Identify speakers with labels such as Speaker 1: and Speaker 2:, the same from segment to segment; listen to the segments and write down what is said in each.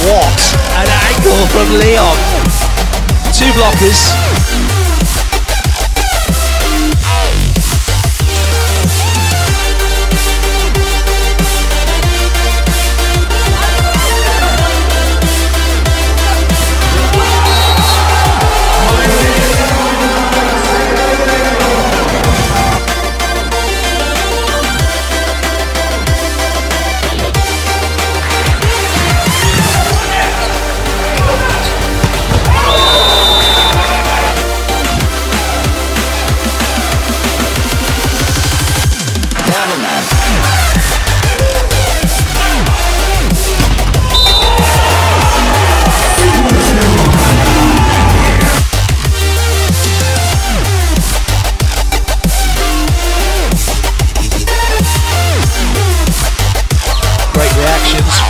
Speaker 1: What an angle from Leon. Two blockers.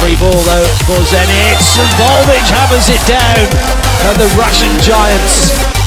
Speaker 1: Free ball though for Zenit. And Volvich hammers it down. And the Russian Giants.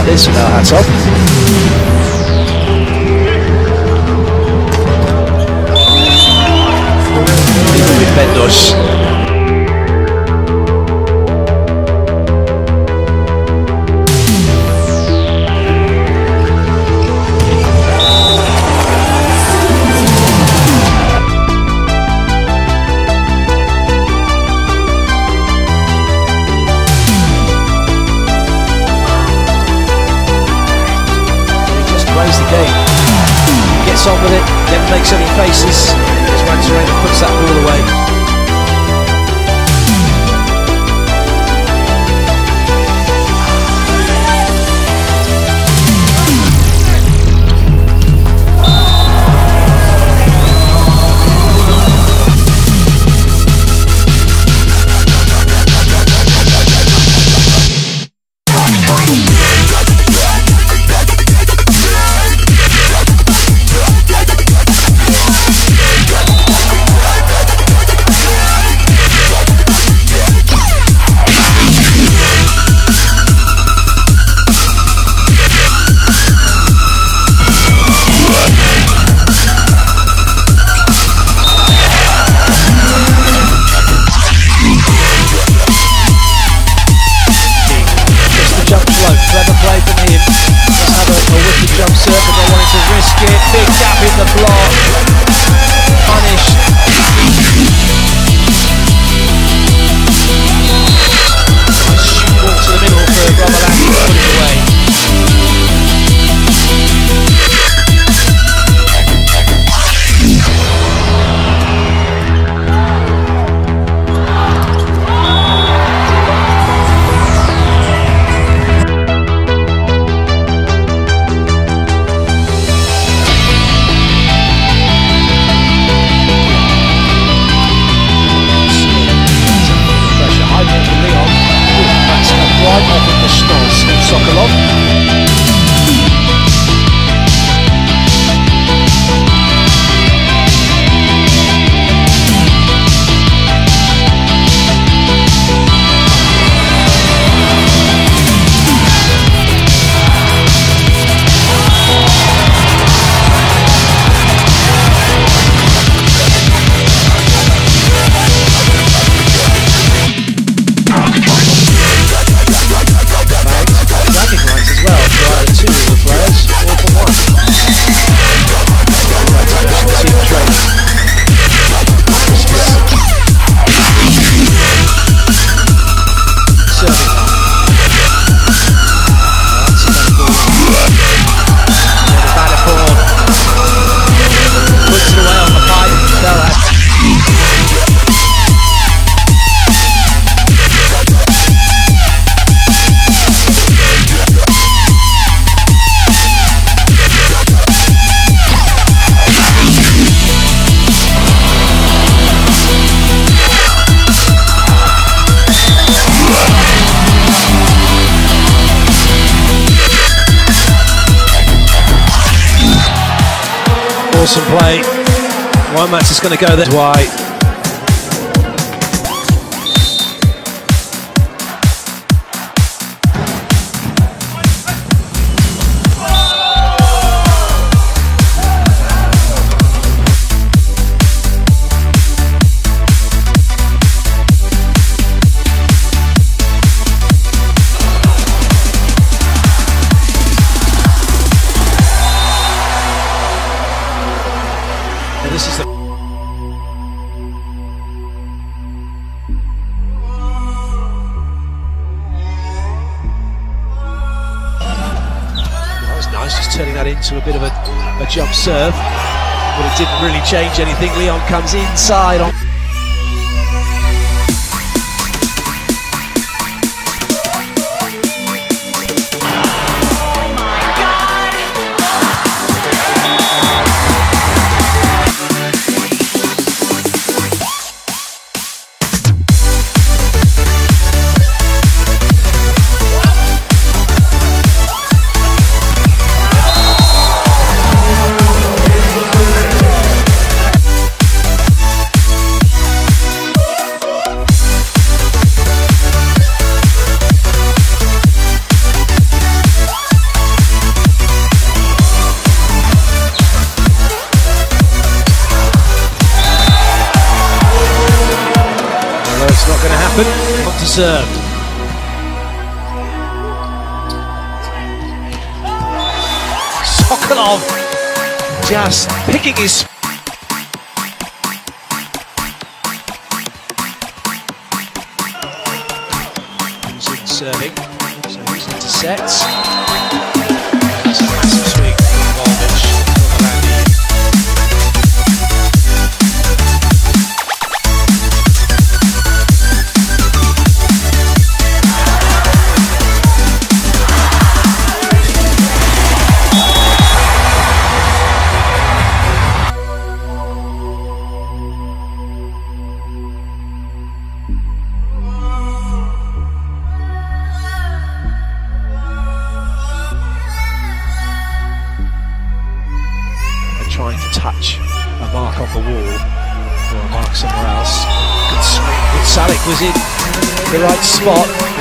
Speaker 1: Start this, know, hats off. Even with. Makes any faces. As Manzarena puts that ball away. Awesome play. White is going to go there. White. This is the That was nice, just turning that into a bit of a, a jump serve, but it didn't really change anything. Leon comes inside on. Not deserved. Sokolov just picking his serving, so he's into sets. Touch a mark on the wall or a mark somewhere else. Good. Good Salik was in the right spot.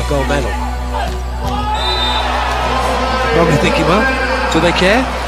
Speaker 1: A gold medal. Probably thinking, well, do they care?